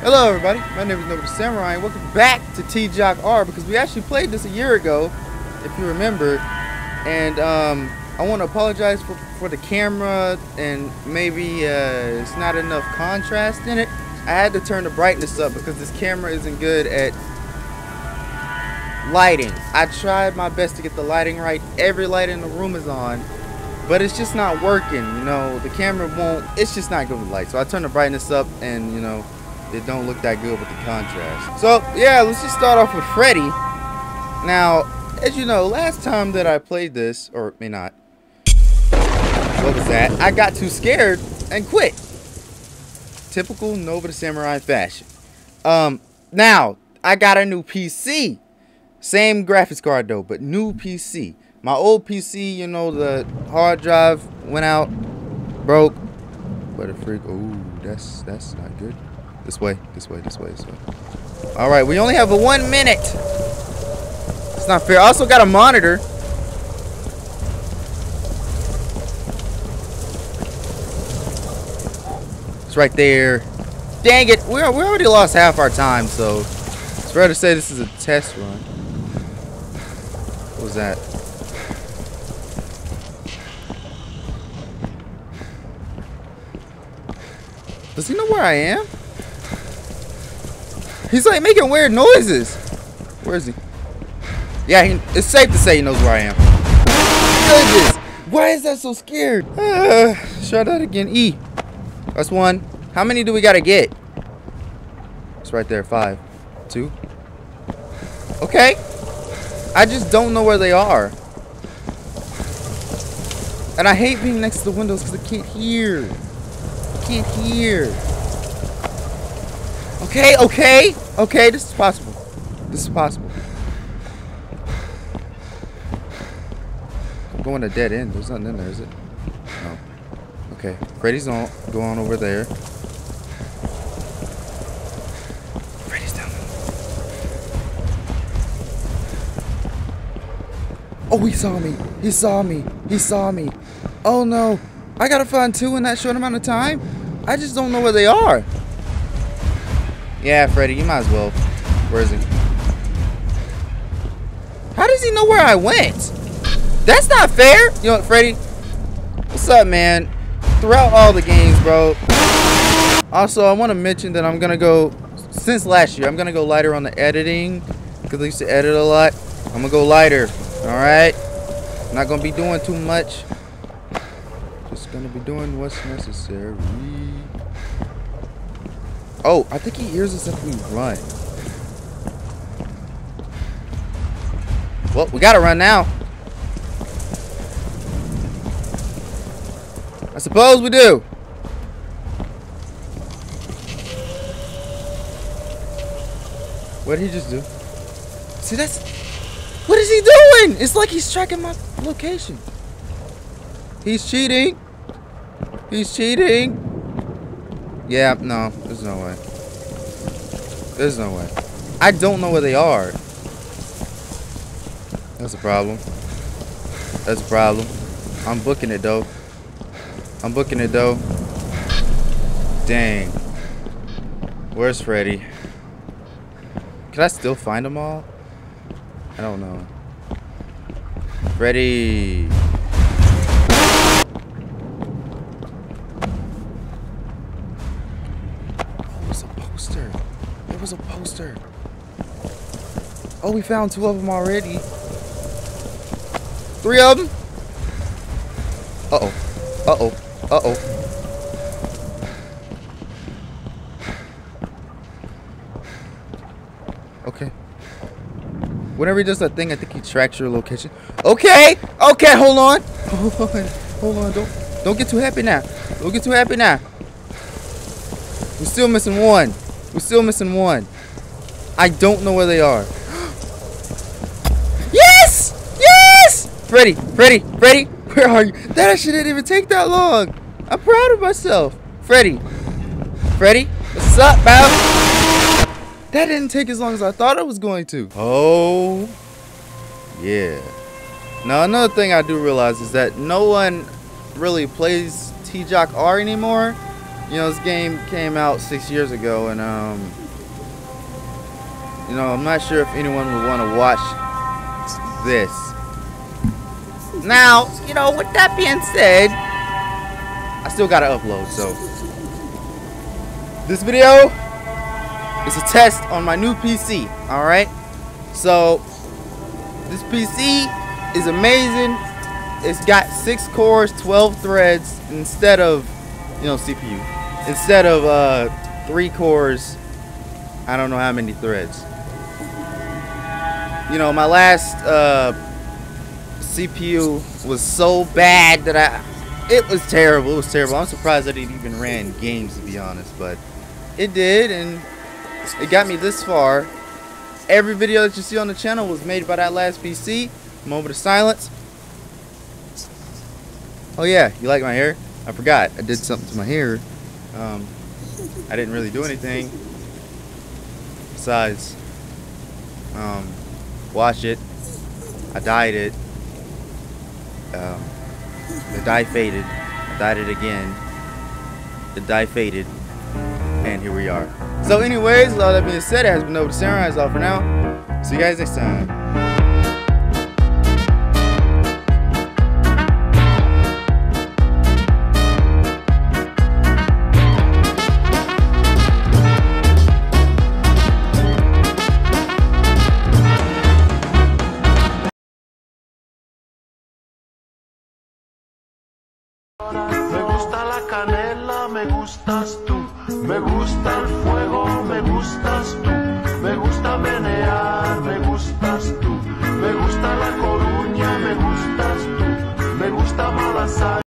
Hello everybody, my name is the Samurai and welcome back to TJOC R because we actually played this a year ago, if you remember. And um, I want to apologize for, for the camera and maybe uh, it's not enough contrast in it. I had to turn the brightness up because this camera isn't good at lighting. I tried my best to get the lighting right. Every light in the room is on, but it's just not working. You know, the camera won't, it's just not good with light. So I turned the brightness up and, you know, it don't look that good with the contrast. So yeah, let's just start off with Freddy. Now, as you know, last time that I played this, or may not, what was that? I got too scared and quit. Typical Nova the Samurai fashion. Um, now, I got a new PC. Same graphics card though, but new PC. My old PC, you know, the hard drive went out, broke. But a freak, ooh, that's that's not good. This way, this way, this way, this way. All right, we only have a one minute. It's not fair. I also got a monitor. It's right there. Dang it, we we already lost half our time, so it's fair to say this is a test run. What was that? Does he know where I am? He's like making weird noises. Where is he? Yeah, he, it's safe to say he knows where I am. Goodness, why is that so scared? Uh, try that again. E. That's one. How many do we gotta get? It's right there. Five. Two. Okay. I just don't know where they are. And I hate being next to the windows because I can't hear. I can't hear. Okay, okay, okay, this is possible. This is possible. I'm going to dead end. There's nothing in there, is it? No. Okay, Freddy's on going over there. Freddy's down. Oh, he saw me. He saw me. He saw me. Oh no. I gotta find two in that short amount of time? I just don't know where they are. Yeah, Freddy, you might as well. Where is he? How does he know where I went? That's not fair. You know what, Freddy? What's up, man? Throughout all the games, bro. Also, I want to mention that I'm going to go, since last year, I'm going to go lighter on the editing. Because I used to edit a lot. I'm going to go lighter. Alright? Not going to be doing too much. Just going to be doing what's necessary. Oh, I think he hears us if we run. Well, we gotta run now. I suppose we do. What did he just do? See, that's... What is he doing? It's like he's tracking my location. He's cheating. He's cheating. Yeah, no, there's no way. There's no way. I don't know where they are. That's a problem. That's a problem. I'm booking it though. I'm booking it though. Dang. Where's Freddy? Can I still find them all? I don't know. Freddy. Poster. Oh, we found two of them already. Three of them? Uh-oh. Uh-oh. Uh-oh. Okay. Whenever he does that thing, I think he tracks your location. Okay! Okay, hold on! Hold on. Hold on. Don't, don't get too happy now. Don't get too happy now. We're still missing one. We're still missing one. I don't know where they are. yes! Yes! Freddy, Freddy, Freddy, where are you? That shit didn't even take that long. I'm proud of myself. Freddy. Freddy, what's up, bro? That didn't take as long as I thought it was going to. Oh, yeah. Now, another thing I do realize is that no one really plays TJOC R anymore. you know, this game came out six years ago, and um, you know, I'm not sure if anyone would want to watch this. Now, you know, with that being said, I still gotta upload, so this video is a test on my new PC. All right, so this PC is amazing. It's got six cores, 12 threads instead of, you know, CPU. Instead of uh, three cores, I don't know how many threads. You know, my last uh, CPU was so bad that I, it was terrible. It was terrible. I'm surprised that it even ran games, to be honest, but it did, and it got me this far. Every video that you see on the channel was made by that last PC. Moment of silence. Oh yeah, you like my hair? I forgot. I did something to my hair. Um, I didn't really do anything. Besides, um, wash it. I dyed it. Um, the dye faded. I dyed it again. The dye faded. And here we are. So anyways, with all that being said, it has been over to Samurai. All for now. See you guys next time. Me gustas tú. Me gusta el fuego, me gustas tú.